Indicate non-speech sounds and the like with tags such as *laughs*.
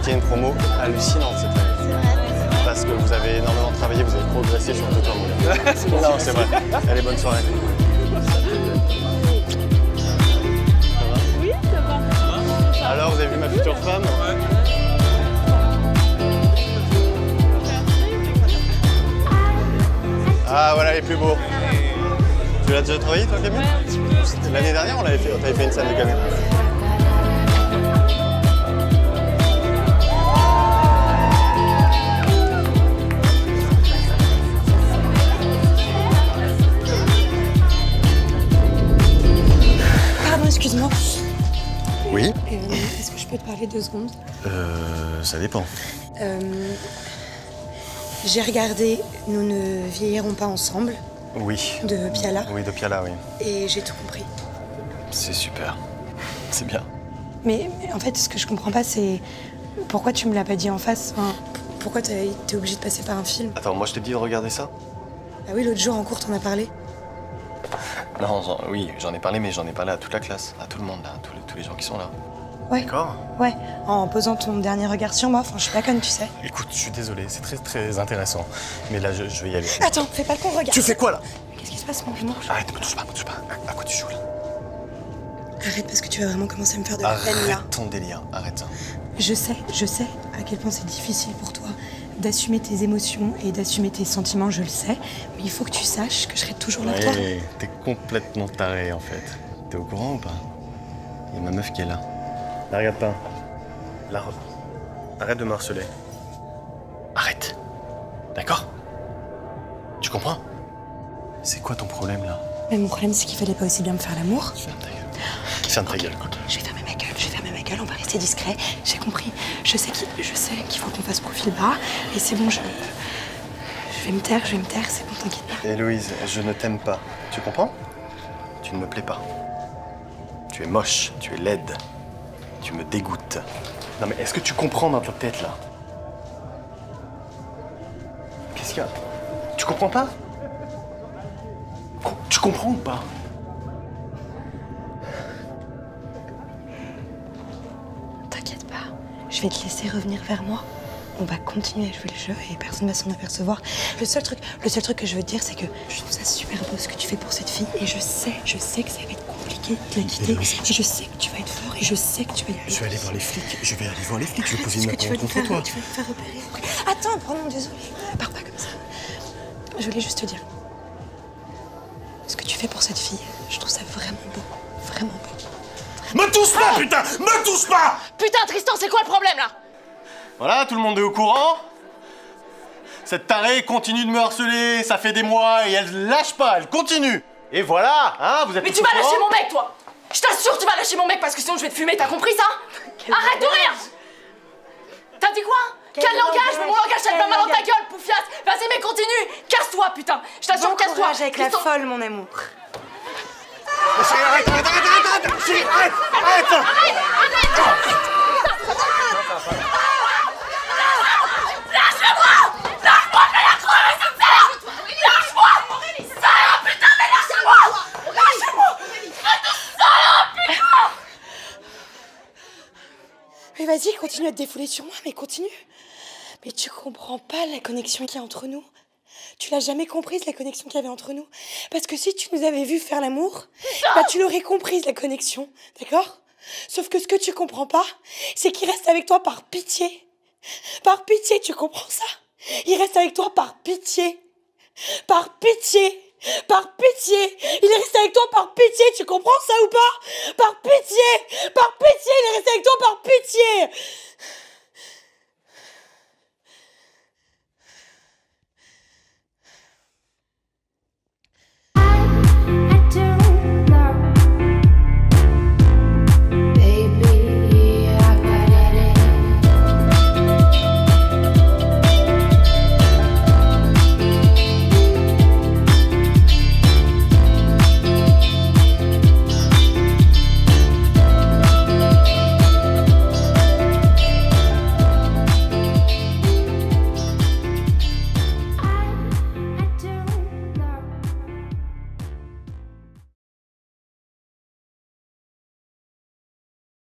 étiez une promo hallucinante cette année. Parce que vous avez énormément travaillé, vous avez progressé sur tout un non, *laughs* c'est vrai. Allez, bonne soirée. Oui, ça va. Alors, vous avez vu ma future femme? Ah, voilà les plus beaux. Tu l'as déjà travaillé, toi, Camille? L'année dernière, on avait fait, on avait fait une scène de Camille. Peux te parler deux secondes Euh, ça dépend. Euh, J'ai regardé Nous ne vieillirons pas ensemble Oui. de Piala Oui, de Piala, oui. et j'ai tout compris. C'est super. C'est bien. Mais, mais en fait, ce que je comprends pas, c'est pourquoi tu me l'as pas dit en face Enfin, Pourquoi t'as été obligé de passer par un film? Attends, moi je t'ai dit de regarder ça? Ah oui, l'autre jour en cours, t'en as parlé. Non, oui, j'en ai parlé, mais j'en ai parlé à toute la classe, à tout le monde, là, à tous les, tous les gens qui sont là. Ouais. D'accord Ouais, en posant ton dernier regard sur moi. Enfin, je suis pas conne, tu sais. Écoute, je suis désolé, c'est très très intéressant. Mais là, je, je vais y aller. Attends, fais pas le con, regarde. Tu fais quoi là? Qu'est-ce qui se passe, mon amour Arrête, me touche pas, me touche pas. À, à quoi tu joues là? Arrête parce que tu vas vraiment commencer à me faire de la peine là. Arrête ton délire, arrête ça. Je sais, je sais à quel point c'est difficile pour toi d'assumer tes émotions et d'assumer tes sentiments, je le sais. Mais il faut que tu saches que je serai toujours là pour toi. T'es complètement taré en fait. T'es au courant ou pas? Il y a ma meuf qui est là. La regarde pas. La re- Arrête de me harceler. Arrête. D'accord? Tu comprends? C'est quoi ton problème là? Mais mon problème, c'est qu'il fallait pas aussi bien me faire l'amour. Ferme ta gueule. Ferme ta gueule. Ok, je vais fermer ma gueule, je vais fermer ma gueule, on va rester discret. J'ai compris. Je sais qu'il je sais qu'il faut qu'on fasse profil bas. Et c'est bon, je. Je vais me taire, je vais me taire, c'est bon, t'inquiète pas. Héloïse, je ne t'aime pas. Tu comprends? Tu ne me plais pas. Tu es moche, tu es laide. Tu me dégoûtes. Non mais est-ce que tu comprends dans ta tête là? Qu'est-ce qu'il y a? Tu comprends pas? Tu comprends ou pas? T'inquiète pas, je vais te laisser revenir vers moi. On va continuer à jouer le jeu et personne va s'en apercevoir. Le seul truc, le seul truc que je veux dire, c'est que je trouve ça super beau ce que tu fais pour cette fille et je sais, je sais que ça va être compliqué de la quitter. Et je sais que tu vas être fort et je sais que tu vas être. Je vais aller voir les flics. Je vais aller voir les flics. Je vais poser une lui contre faire, toi. tu vas lui faire repérer après. Attends, pardon, désolé. Pars pas comme ça. Je voulais juste te dire. Ce que tu fais pour cette fille, je trouve ça vraiment beau. Vraiment beau. Me touche pas, putain Me touche pas Putain, Tristan, c'est quoi le problème là? Voilà, tout le monde est au courant Cette tarée continue de me harceler, ça fait des mois et elle lâche pas, elle continue Et voilà, hein, vous êtes Mais tu vas lâcher mon mec, toi Je t'assure, tu vas lâcher mon mec parce que sinon je vais te fumer, t'as compris ça Arrête de rire T'as dit quoi Quel, Quel langage Mais mon langage, ça te met mal dans ta gueule, poufiasse Vas-y, mais continue Casse-toi, putain Je t'assure, Bon casse-toi avec la folle, mon amour. Chérie, arrête, arrête, arrête, arrête, arrête Chérie, arrête continue à te défouler sur moi, mais continue. Mais tu comprends pas la connexion qu'il y a entre nous. Tu l'as jamais comprise, la connexion qu'il y avait entre nous. Parce que si tu nous avais vu faire l'amour, bah tu l'aurais comprise, la connexion. D'accord? Sauf que ce que tu comprends pas, c'est qu'il reste avec toi par pitié. Par pitié, tu comprends ça? Il reste avec toi par pitié. Par pitié. Par pitié. Il est resté avec toi par pitié, tu comprends ça ou pas? Par pitié. Par pitié, il est resté avec toi par pitié.